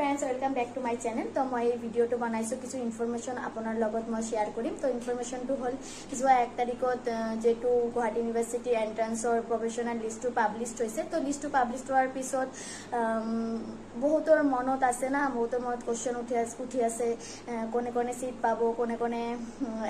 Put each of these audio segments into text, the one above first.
Friends welcome back to my channel তো মই এই ভিডিঅ'টো বনাইছোঁ কিছু ইনফৰমেশ্যন আপোনাৰ লগত মই শ্বেয়াৰ কৰিম। তো ইনফৰমেশ্যনটো হ'ল যোৱা এক তাৰিখত যিহেতু গুৱাহাটী ইউনিভাৰ্চিটি এণ্ট্ৰেঞ্চৰ প্ৰফেশ্যনেল লিষ্টটো পাব্লিছ হৈছে। তো লিষ্টটো পাব্লিছ হোৱাৰ পিছত বহুতৰ মনত আছে না বহুতৰ মনত কুৱেশ্যন উঠি উঠি আছে কোনে কোনে চিট পাব কোনে কোনে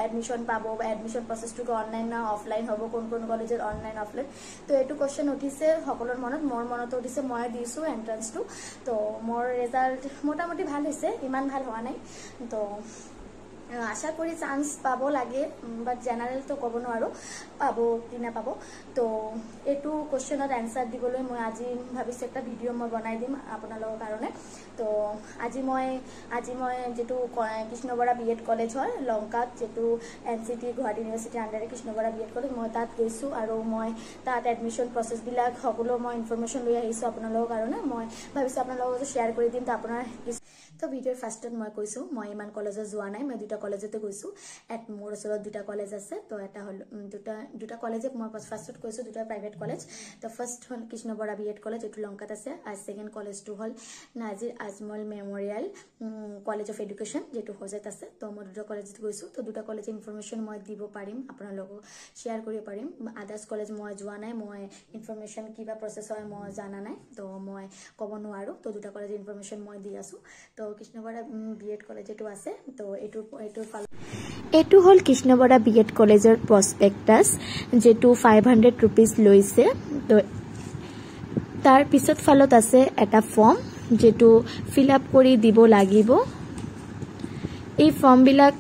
এডমিশ্যন পাব বা এডমিশ্যন প্ৰচেছটো অনলাইন না অফলাইন হ'ব কোন কোন কলেজত অনলাইন অফলাইন তো এইটো কুৱেশ্যন উঠিছে সকলোৰ মনত মোৰ মনতো উঠিছে মই দিছোঁ এণ্ট্ৰেঞ্চটো তো মোৰ ৰেজাল্ট মোটামুটি ভাল হৈছে ইমান ভাল হোৱা নাই। তো আশা কৰি চান্স পাব লাগে বাট জেনেৰেলটো ক'ব নোৱাৰোঁ। পাব কি নাপাব। তো এইটো কুৱেশ্যনত এনচাৰ দিবলৈ মই আজি ভাবিছোঁ এটা ভিডিঅ' মই বনাই দিম আপোনালোকৰ কাৰণে। তো আজি মই আজি মই যিটো ক- কৃষ্ণবৰা বি এড কলেজ হয় লংকাত যিটো এন চি টি গুৱাহাটী ইউনিভাৰ্চিটিৰ আণ্ডাৰে কৃষ্ণবৰা বি এড কলেজ মই তাত গৈছোঁ আৰু মই তাত এডমিশ্যন প্ৰচেছবিলাক সকলো মই ইনফৰমেশ্যন লৈ আহিছোঁ আপোনালোকৰ কাৰণে। মই ভাবিছোঁ লগত শ্বেয়াৰ কৰি দিম তো আপোনাৰ তো ভিডিঅ'ৰ ফাৰ্ষ্টত মই কৈছোঁ মই ইমান কলেজত যোৱা নাই মই দুটা কলেজতে গৈছোঁ। এট মোৰ ওচৰত দুটা কলেজ আছে তো এটা হ'ল দুটা দুটা কলেজে মই ফাৰ্ষ্টত কৈছোঁ দুটা প্ৰাইভেট কলেজ তো ফাৰ্ষ্ট হ'ল কৃষ্ণবৰা বি এড কলেজ এইটো লংকাত আছে। আৰু ছেকেণ্ড কলেজটো হ'ল Nazir Ajmal memorial college of education যিটো হোজাইত আছে। তো মই দুটা কলেজত গৈছোঁ। তো দুটা কলেজৰ ইনফৰমেশ্যন মই দিব পাৰিম আপোনালোকক শ্বেয়াৰ কৰিব পাৰিম। আদাৰ্ছ কলেজ মই যোৱা নাই মই ইনফৰমেশ্যন কিবা প্ৰচেছ হয় মই জানা নাই। তো মই ক'ব নোৱাৰোঁ। তো দুটা কলেজৰ ইনফৰমেশ্যন মই দি আছোঁ। তো কৃষ্ণবৰা বি এড কলেজ এইটো আছে। তো এইটো এইটো হ'ল কৃষ্ণবৰা বি এড কলেজৰ প্ৰচপেক্টাছ যিটো ফাইভ হাণ্ড্ৰেড ৰুপিজ লৈছে। তাৰ পিছত ফালত আছে এটা ফৰ্ম যিটো ফিল আপ কৰি দিব লাগিব। এই ফৰ্মবিলাক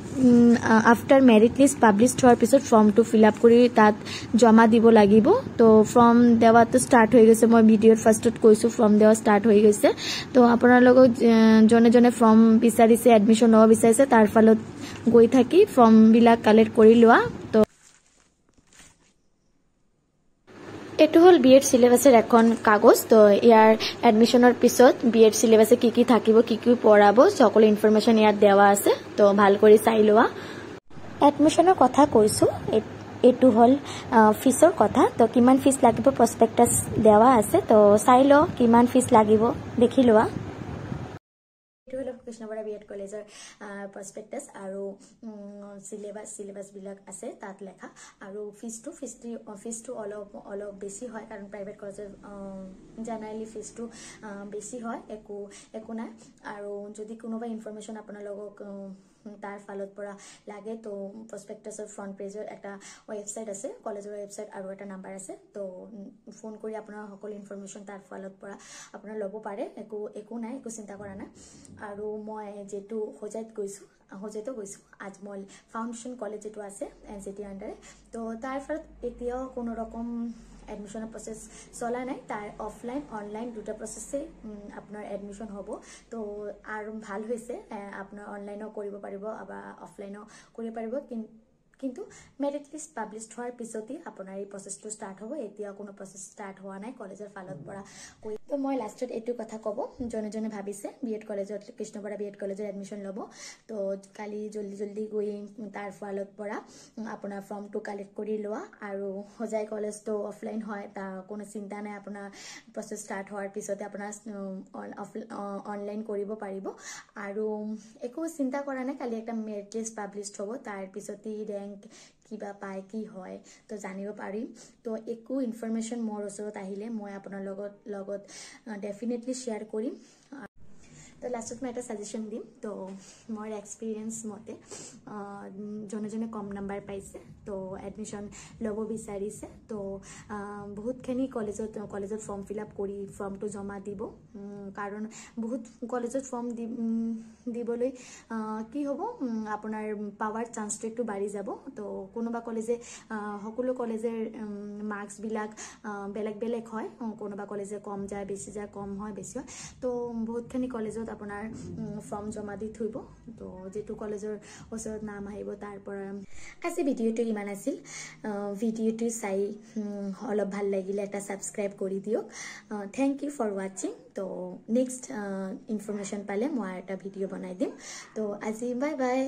আফটাৰ মেৰিট লিষ্ট পাব্লিছ হোৱাৰ পিছত ফৰ্মটো ফিল আপ কৰি তাত জমা দিব লাগিব। তো ফৰ্ম দেৱাটো ষ্টাৰ্ট হৈ গৈছে মই ভিডিঅ'ৰ ফাৰ্ষ্টত কৈছোঁ ফৰ্ম দেৱা ষ্টাৰ্ট হৈ গৈছে। তো আপোনালোকক জনে জনে ফৰ্ম বিচাৰিছে এডমিশ্যন ল'ব বিচাৰিছে তাৰ ফালত গৈ থাকি ফৰ্মবিলাক কালেক্ট কৰি লোৱা। তো এইটো হ'ল বি এড চিলেবাছৰ এখন কাগজ। তো ইয়াৰ এডমিশ্যনৰ পিছত বি এড চিলেবাছে কি কি থাকিব কি কি পঢ়াব সকলো ইনফৰমেশ্যন ইয়াত দেৱা আছে। তো ভাল কৰি চাই লোৱা। এডমিশ্যনৰ কথা কৈছোঁ। এই- এইটো হ'ল ফিজৰ কথা। তো কিমান ফিজ লাগিব প্ৰচপেক্টাছ দেৱা আছে। তো চাই ল কিমান ফিজ লাগিব দেখি লোৱা। কৃষ্ণবৰা বি এড কলেজৰ প্ৰচপেক্টাছ আৰু চিলেবাছ চিলেবাছবিলাক আছে তাত লেখা। আৰু ফিজটো ফিজটো ফিজটো অলপ অলপ বেছি হয় কাৰণ প্ৰাইভেট কলেজৰ জেনেৰেলি ফিজটো বেছি হয় একো একো নাই। আৰু যদি কোনোবা ইনফৰমেশ্যন আপোনালোকক তাৰ ফালৰ পৰা লাগে। তো প্ৰচপেক্টাছৰ ফ্ৰণ্ট পেজৰ এটা ৱেবছাইট আছে কলেজৰ ৱেবছাইট আৰু এটা নাম্বাৰ আছে। তো ফোন কৰি আপোনাৰ সকলো ইনফৰমেশ্যন তাৰ ফালৰ পৰা আপোনাৰ ল'ব পাৰে। একো একো নাই একো চিন্তা কৰা নাই। আৰু মই যিটো হোজাইত গৈছোঁ হোজাইতো গৈছোঁ। আজমল ফাউণ্ডেশ্যন কলেজ যিটো আছে এন চি টিৰ আণ্ডাৰে তো তাৰ ফলত এতিয়াও কোনো ৰকম এডমিশ্যনৰ প্ৰচেছ চলা নাই। তাৰ অফলাইন অনলাইন দুটা প্ৰচেছেই আপোনাৰ এডমিশ্যন হ'ব। তো আৰু ভাল হৈছে আপোনাৰ অনলাইনো কৰিব পাৰিব বা অফলাইনো কৰিব পাৰিব। কিন- কিন্তু মেৰিট লিষ্ট পাব্লিছ হোৱাৰ পিছতেই আপোনাৰ এই প্ৰচেছটো ষ্টাৰ্ট হ'ব। এতিয়া কোনো প্ৰচেছ ষ্টাৰ্ট হোৱা নাই কলেজৰ ফালৰ পৰা তো মই লাষ্টত এইটো কথা ক'ব। জনে জনে ভাবিছে বি এড কলেজত কৃষ্ণপৰা বি এড কলেজত এডমিশ্যন ল'ব। তো কালি জল্দি জল্দি গৈ তাৰ ফালৰ পৰা আপোনাৰ ফৰ্মটো কালেক্ট কৰি লোৱা আৰু হোজাই কলেজটো অফলাইন হয় তাৰ কোনো চিন্তা নাই আপোনাৰ প্ৰচেছ ষ্টাৰ্ট হোৱাৰ পিছতে আপোনাৰ অনলাইন কৰিব পাৰিব। আৰু একো চিন্তা কৰা নাই কালি এটা মেৰিট লিষ্ট পাব্লিছ হ'ব তাৰ পিছতেই ৰেংক কিবা পায় কি হয় তো জানিব পাৰিম। তো একো ইনফৰমেশ্যন মোৰ ওচৰত আহিলে মই আপোনাৰ লগত লগত ডেফিনেটলি শ্বেয়াৰ কৰিম। তো লাষ্টত মই এটা ছাজেশ্যন দিম তো মোৰ এক্সপিৰিয়েঞ্চ মতে জনে জনে কম নাম্বাৰ পাইছে তো এডমিশ্যন ল'ব বিচাৰিছে তো বহুতখিনি কলেজত কলেজত ফৰ্ম ফিল আপ কৰি ফৰ্মটো জমা দিব কাৰণ বহুত কলেজত ফৰ্ম দিবলৈ কি হ'ব আপোনাৰ পাৱাৰ একটু বাঢ়ি যাব তো কোনোবা কলেজে সকলো কলেজৰ মাৰ্কছবিলাক বেলেগ বেলেগ হয় কোনোবা কলেজে কম যায় বেছি যায় কম হয় বেছি হয় তো বহুতখিনি কলেজত আপোনাৰ ফৰ্ম জমা দি থৈব। তো যিটো কলেজৰ ওচৰত নাম আহিব তাৰ পৰা আজি ভিডিঅ'টো ইমান আছিল। ভিডিঅ'টো চাই অলপ ভাল লাগিলে এটা ছাবস্ক্ৰাইব কৰি দিয়ক। থেংক ইউ ফৰ ৱাচিং তো নেক্সট ইনফৰমেশ্যন পালে মই এটা ভিডিঅ' বনাই দিম। তো আজি বাই বাই